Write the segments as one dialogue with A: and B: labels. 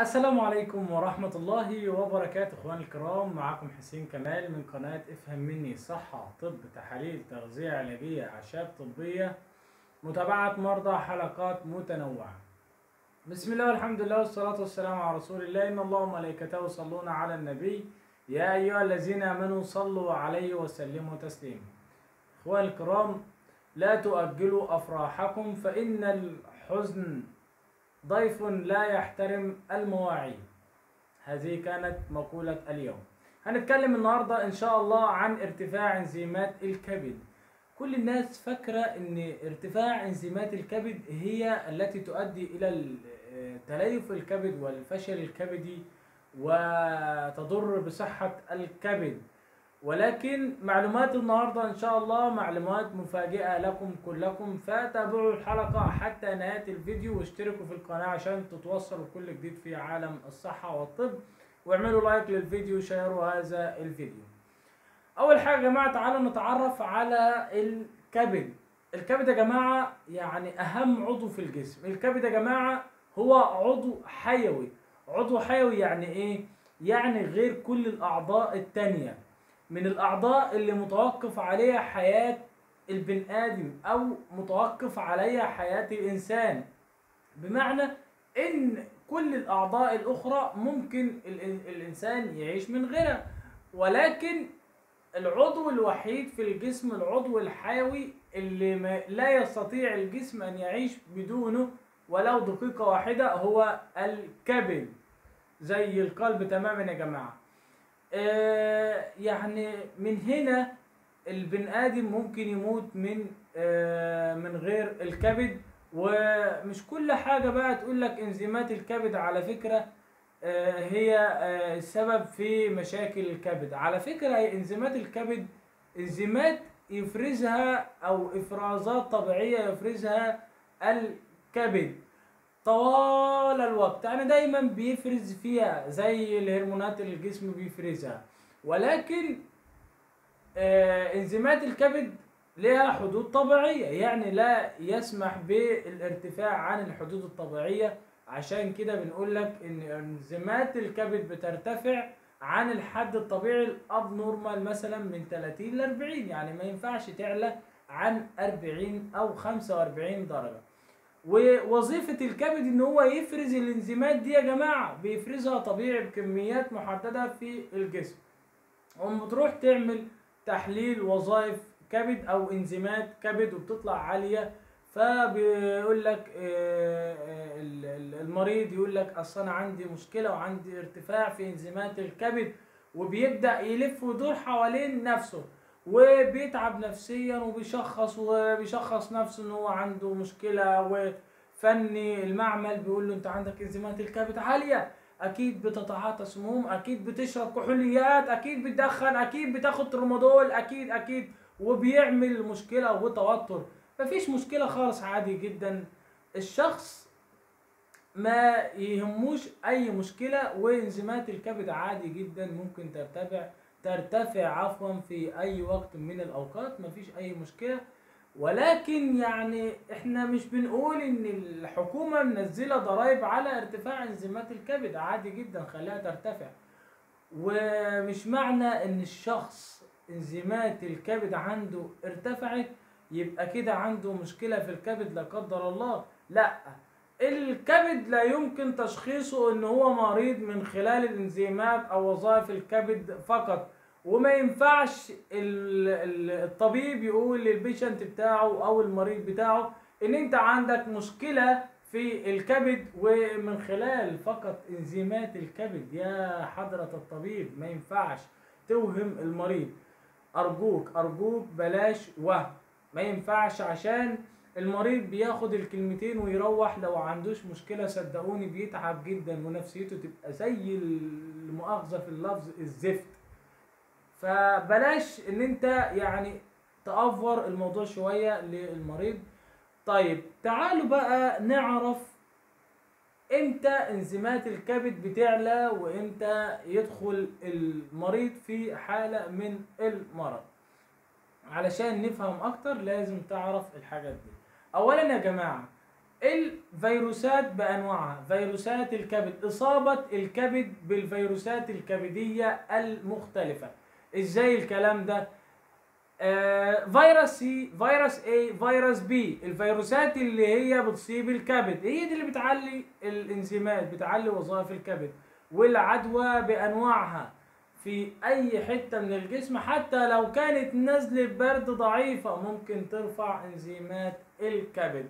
A: السلام عليكم ورحمة الله وبركاته إخواني الكرام. معكم حسين كمال من قناة افهم مني صحة طب تحاليل تغذية علاجية أعشاب طبية متابعة مرضى حلقات متنوعة. بسم الله والحمد لله والصلاة والسلام على رسول الله. إن الله وملائكته يصلون على النبي. يا أيها الذين آمنوا صلوا عليه وسلموا تسليما. إخواني الكرام لا تؤجلوا أفراحكم فإن الحزن ضيف لا يحترم المواعيد. هذه كانت مقولة اليوم. هنتكلم النهاردة إن شاء الله عن ارتفاع إنزيمات الكبد. كل الناس فاكرة إن ارتفاع إنزيمات الكبد هي التي تؤدي إلى تليف الكبد والفشل الكبدي وتضر بصحة الكبد. ولكن معلومات النهاردة إن شاء الله معلومات مفاجئة لكم كلكم فتابعوا الحلقة حتى نهاية الفيديو واشتركوا في القناة عشان تتوصلوا كل جديد في عالم الصحة والطب واعملوا لايك للفيديو وشيروا هذا الفيديو. أول حاجة يا جماعة تعالوا نتعرف على الكبد. الكبد يا جماعة يعني أهم عضو في الجسم. الكبد يا جماعة هو عضو حيوي. عضو حيوي يعني إيه؟ يعني غير كل الأعضاء التانية. من الأعضاء اللي متوقف عليها حياة البن آدم أو متوقف عليها حياة الإنسان. بمعنى إن كل الأعضاء الأخرى ممكن الإنسان يعيش من غيرها. ولكن العضو الوحيد في الجسم العضو الحيوي اللي ما لا يستطيع الجسم أن يعيش بدونه ولو دقيقة واحدة هو الكبد. زي القلب تماما يا جماعة. يعني من هنا البن آدم ممكن يموت من آه، من غير الكبد. ومش كل حاجة بقى تقول لك إنزيمات الكبد على فكرة آه، هي آه، السبب في مشاكل الكبد. على فكرة هي إنزيمات الكبد إنزيمات يفرزها أو إفرازات طبيعية يفرزها الكبد. طوال الوقت. أنا دايما بيفرز فيها زي الهرمونات اللي الجسم بيفرزها. ولكن آه إنزيمات الكبد لها حدود طبيعية. يعني لا يسمح بالارتفاع عن الحدود الطبيعية. عشان كده بنقول لك إن إنزيمات الكبد بترتفع عن الحد الطبيعي الاب نورمال مثلا من 30 ل 40 يعني ما ينفعش تعلى عن 40 أو 45 درجة. ووظيفة الكبد إن هو يفرز الإنزيمات دي يا جماعة. بيفرزها طبيعي بكميات محددة في الجسم. وأما بتروح تعمل تحليل وظائف كبد أو إنزيمات كبد وبتطلع عالية فبيقول لك آه، آه، ال- ال- المريض يقول لك أصل أنا عندي مشكلة وعندي ارتفاع في إنزيمات الكبد وبيبدأ يلف ويدور حوالين نفسه. وبيتعب نفسيا وبيشخص وبيشخص نفسه إن هو عنده مشكلة وفني. المعمل بيقول له أنت عندك إنزيمات الكبد عالية. أكيد بتتعاطى سموم أكيد بتشرب كحوليات أكيد بتدخن أكيد بتاخد ترمادول أكيد أكيد. وبيعمل مشكلة وتوتر. مفيش مشكلة خالص عادي جدا. الشخص ما يهموش أي مشكلة وإنزيمات الكبد عادي جدا ممكن ترتفع. ترتفع عفوا في أي وقت من الأوقات مفيش أي مشكلة. ولكن يعني إحنا مش بنقول إن الحكومة منزلة ضرائب على ارتفاع إنزيمات الكبد عادي جدا خليها ترتفع. ومش معنى إن الشخص إنزيمات الكبد عنده ارتفعت يبقى كده عنده مشكلة في الكبد لا قدر الله. لأ الكبد لا يمكن تشخيصه إن هو مريض من خلال الإنزيمات أو وظائف الكبد فقط وما ينفعش ال- ال- الطبيب يقول للبيشنت بتاعه أو المريض بتاعه إن أنت عندك مشكلة في الكبد ومن خلال فقط إنزيمات الكبد. يا حضرة الطبيب ما ينفعش توهم المريض. أرجوك أرجوك بلاش وهم. ما ينفعش عشان المريض بياخد الكلمتين ويروح لو عندوش مشكلة صدقوني بيتعب جدا ونفسيته تبقى زي المؤاخذة في اللفظ الزفت. فبلاش إن أنت يعني تأفور الموضوع شوية للمريض. طيب تعالوا بقى نعرف إمتى إنزيمات الكبد بتعلى وإمتى يدخل المريض في حالة من المرض. علشان نفهم أكتر لازم تعرف الحاجات دي. اولا يا جماعة الفيروسات بأنواعها فيروسات الكبد إصابة الكبد بالفيروسات الكبدية المختلفة. إزاي الكلام ده؟ آه فيروس سي فيروس A فيروس B الفيروسات اللي هي بتصيب الكبد هي دي اللي بتعلي الانزيمات بتعلي وظائف الكبد والعدوى بأنواعها. في أي حتة من الجسم حتى لو كانت نزلة برد ضعيفة ممكن ترفع إنزيمات الكبد.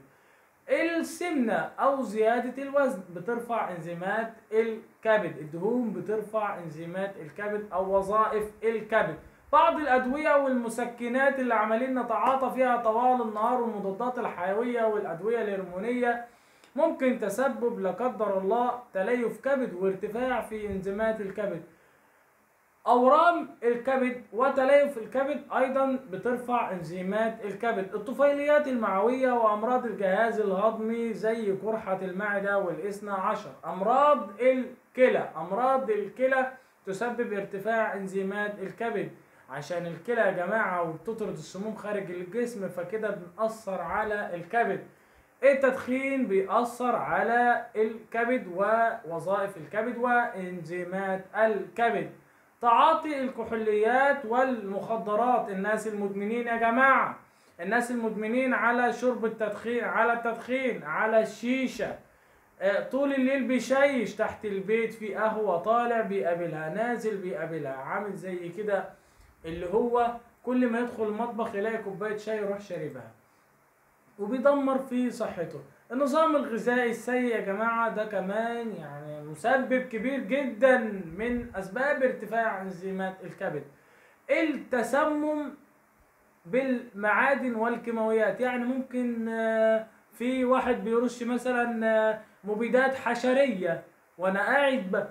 A: السمنة أو زيادة الوزن بترفع إنزيمات الكبد. الدهون بترفع إنزيمات الكبد أو وظائف الكبد. بعض الأدوية والمسكنات اللي عمالين نتعاطى فيها طوال النهار والمضادات الحيوية والأدوية الهرمونية ممكن تسبب لا قدر الله تليف كبد وارتفاع في إنزيمات الكبد. أورام الكبد وتليف الكبد أيضا بترفع إنزيمات الكبد. الطفيليات المعوية وأمراض الجهاز الهضمي زي قرحه المعدة والإثنى عشر. أمراض الكلى. أمراض الكلى تسبب ارتفاع إنزيمات الكبد. عشان الكلى يا جماعة وبتطرد السموم خارج الجسم فكده بنأثر على الكبد. التدخين بيأثر على الكبد ووظائف الكبد وإنزيمات الكبد. تعاطي الكحوليات والمخدرات. الناس المدمنين يا جماعة الناس المدمنين على شرب التدخين على التدخين على الشيشة. آه، طول الليل بيشيش تحت البيت في قهوة طالع بيقابلها نازل بيقابلها عامل زي كده اللي هو كل ما يدخل المطبخ يلاقي كوباية شاي يروح شاربها. وبيدمر في صحته. النظام الغذائي السيء يا جماعة ده كمان يعني مسبب كبير جدا من أسباب ارتفاع أنزيمات الكبد. التسمم بالمعادن والكيماويات. يعني ممكن آه، في واحد بيرش مثلا آه، مبيدات حشرية وأنا قاعد.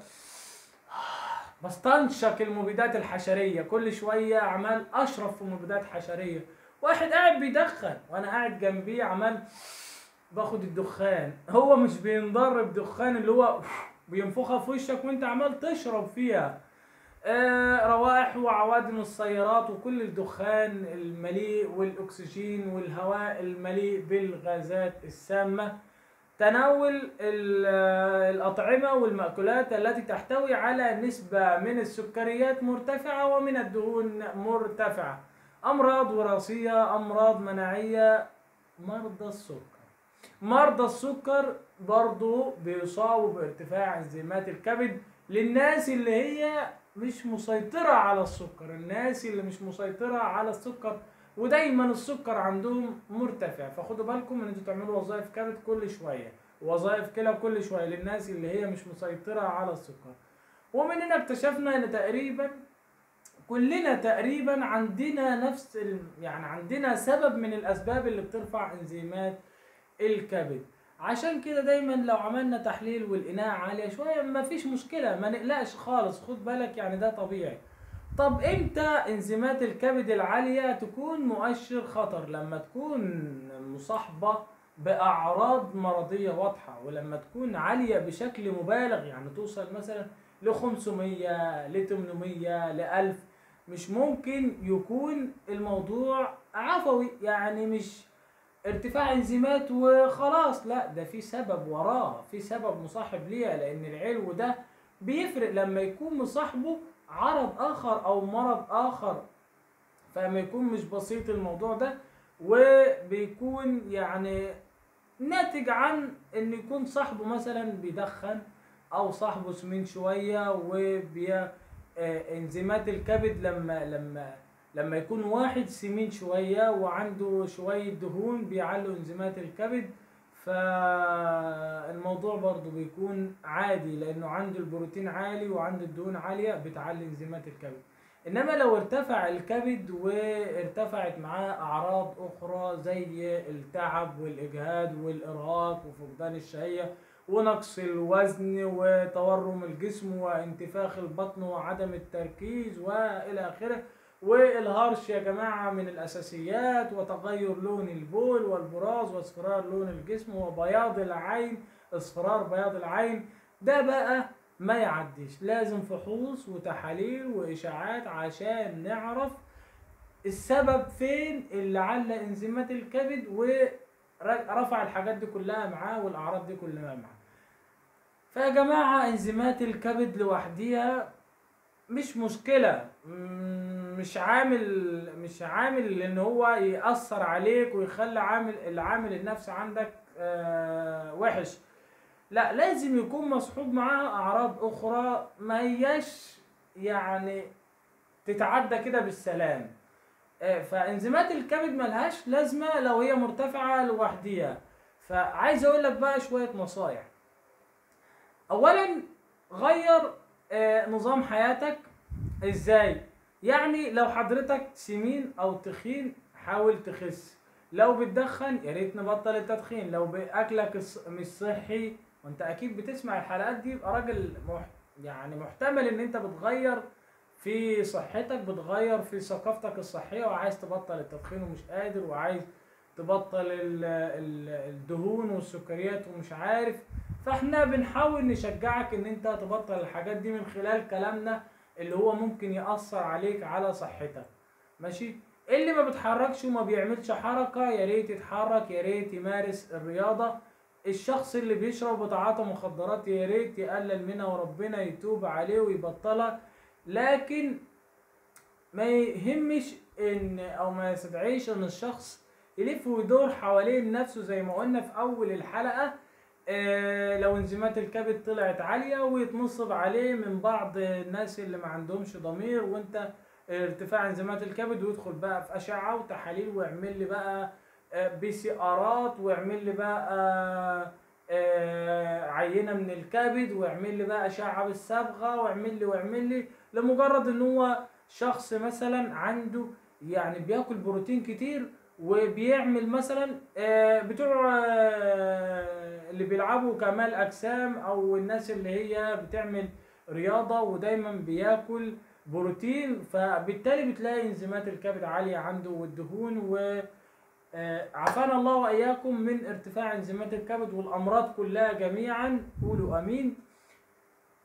A: بستنشق المبيدات الحشرية. كل شوية عمال أشرب في مبيدات حشرية. واحد قاعد بيدخن وأنا قاعد جنبيه عمال باخد الدخان. هو مش بينضر بدخان اللي هو بينفخها في وشك وانت عمال تشرب فيها. آه روائح وعوادم السيارات وكل الدخان المليء والأكسجين والهواء المليء بالغازات السامة تناول الأطعمة والمأكولات التي تحتوي على نسبة من السكريات مرتفعة ومن الدهون مرتفعة. أمراض وراثية أمراض مناعية مرضى السكر مرضى السكر برضو بيصابوا بارتفاع انزيمات الكبد للناس اللي هي مش مسيطرة على السكر الناس اللي مش مسيطرة على السكر ودايما السكر عندهم مرتفع. فخدوا بالكم إن أنتوا تعملوا وظائف كبد كل شوية وظائف كلى كل شوية للناس اللي هي مش مسيطرة على السكر. ومن هنا اكتشفنا إن تقريبا كلنا تقريبا عندنا نفس يعني عندنا سبب من الأسباب اللي بترفع انزيمات الكبد. عشان كده دايما لو عملنا تحليل والإناء عالية شوية ما فيش مشكلة ما نقلقش خالص خد بالك يعني ده طبيعي. طب إمتى إنزيمات الكبد العالية تكون مؤشر خطر؟ لما تكون مصاحبة بأعراض مرضية واضحة ولما تكون عالية بشكل مبالغ يعني توصل مثلا ل 500 ل 800 ل 1000 مش ممكن يكون الموضوع عفوي يعني مش ارتفاع انزيمات وخلاص. لا ده في سبب وراه في سبب مصاحب ليها لأن العلو ده بيفرق لما يكون مصاحبه عرض آخر أو مرض آخر. فما يكون مش بسيط الموضوع ده وبيكون يعني ناتج عن إن يكون صاحبه مثلا بيدخن أو صاحبه سمين شوية وبي آه، انزيمات الكبد لما لما لما يكون واحد سمين شوية وعنده شوية دهون بيعلوا إنزيمات الكبد فالموضوع برضو بيكون عادي لأنه عنده البروتين عالي وعنده الدهون عالية بتعلي إنزيمات الكبد. إنما لو ارتفع الكبد وارتفعت معاه أعراض أخرى زي التعب والإجهاد والإرهاق وفقدان الشهية ونقص الوزن وتورم الجسم وانتفاخ البطن وعدم التركيز وإلى آخره والهرش يا جماعة من الأساسيات وتغير لون البول والبراز واصفرار لون الجسم وبياض العين اصفرار بياض العين. ده بقى ما يعديش. لازم فحوص وتحاليل وإشاعات عشان نعرف السبب فين اللي علّى إنزيمات الكبد ر- رفع الحاجات دي كلها معاه والأعراض دي كلها معاه. فيا جماعة إنزيمات الكبد لوحديها مش مشكلة. مم، مش عامل مش عامل إن هو يأثر عليك ويخلي عامل العامل النفسي عندك آه، وحش. لا لازم يكون مصحوب معاها أعراض أخرى ما هياش يعني تتعدى كده بالسلام. آه، فإنزيمات الكبد ملهاش لازمة لو هي مرتفعة لوحديها. فعايز أقول لك بقى شوية نصايح. اولا غير آه، نظام حياتك. إزاي؟ يعني لو حضرتك سمين أو تخين حاول تخس. لو بتدخن يا ريت نبطل التدخين. لو بأكلك مش صحي وأنت أكيد بتسمع الحلقات دي يبقى راجل مح يعني محتمل إن أنت بتغير في صحتك بتغير في ثقافتك الصحية وعايز تبطل التدخين ومش قادر وعايز تبطل ال- ال- الدهون والسكريات ومش عارف. فإحنا بنحاول نشجعك إن أنت تبطل الحاجات دي من خلال كلامنا. اللي هو ممكن يأثر عليك على صحتك. ماشي؟ اللي ما بتحركش وما بيعملش حركة يا ريت يتحرك يا ريت يمارس الرياضة. الشخص اللي بيشرب وتعاطى مخدرات يا ريت يقلل منها وربنا يتوب عليه ويبطلها. لكن ما يهمش إن أو ما يستدعيش إن الشخص يلف ويدور حوالين نفسه زي ما قلنا في أول الحلقة. لو انزيمات الكبد طلعت عالية ويتنصب عليه من بعض الناس اللي ما عندهمش ضمير وانت ارتفاع انزيمات الكبد ويدخل بقى في أشعة وتحاليل ويعمل لي بقى PCR ات ويعمل لي بقى آه، عينة من الكبد ويعمل لي بقى أشعة بالصبغة ويعمل لي ويعمل لي لمجرد إن هو شخص مثلا عنده يعني بياكل بروتين كتير وبيعمل مثلا آه، بتوع آه، اللي بيلعبوا كمال أجسام أو الناس اللي هي بتعمل رياضة ودايما بياكل بروتين فبالتالي بتلاقي إنزيمات الكبد عالية عنده والدهون و آه، عافانا الله وإياكم من ارتفاع إنزيمات الكبد والأمراض كلها جميعا. قولوا آمين.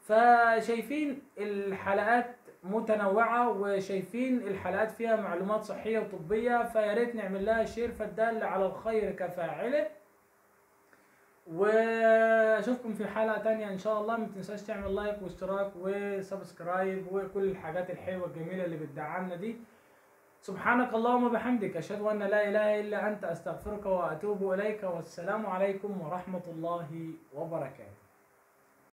A: فشايفين الحلقات متنوعة وشايفين الحلقات فيها معلومات صحية وطبية فيا ريت نعمل لها share فالدال على الخير كفاعله. وأشوفكم في حلقة تانية إن شاء الله. ما تنساش تعمل like واشتراك و subscribe وكل الحاجات الحلوة الجميلة اللي بتدعمنا دي. سبحانك اللهم وبحمدك. أشهد أن لا إله إلا أنت. أستغفرك وأتوب إليك. والسلام عليكم ورحمة الله وبركاته.